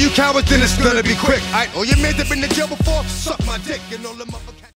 You cowards, then it's gonna be quick. Alright, all oh, your men have been to jail before, suck my dick and all of mother.